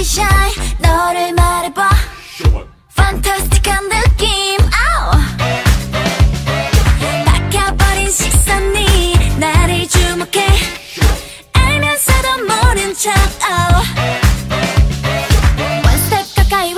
really shine 너를 말해봐 Fantastic한 느낌 oh. 박혀버린 식선이 나를 주목해 알면서도 모른 척 oh. One step 가까이